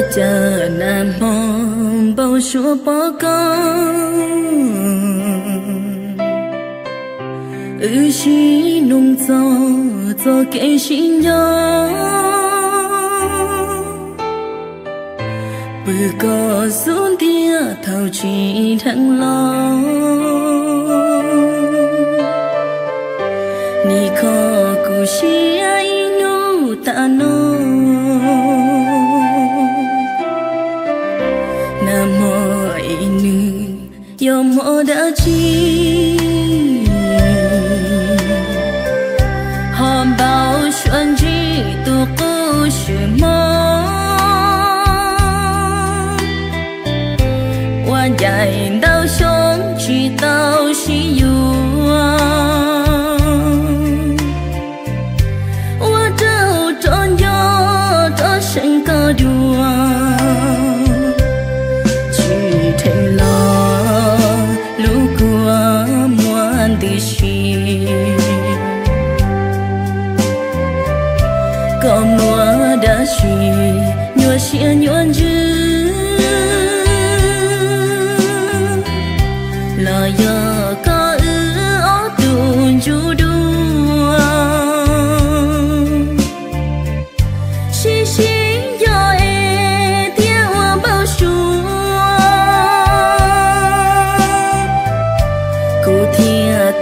cha nam mô bao số bỏ con ư sĩ nung cho cho kể sĩ nhớ bự có xuống thia thao chỉ thăng lo ni khó cụ sĩ dài, đau xóm chỉ tao chỉ dù qua trâu trọn gió trọn sân cơ đùa. Chỉ thành lo, lũ của muôn tỷ chi có mùa đã chỉ nhua xia nhuận dư.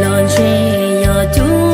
lon che yo chu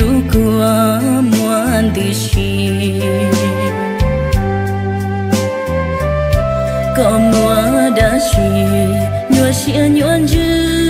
lu cua muan ti chi có mùa đã chi nhua xia nhuan dư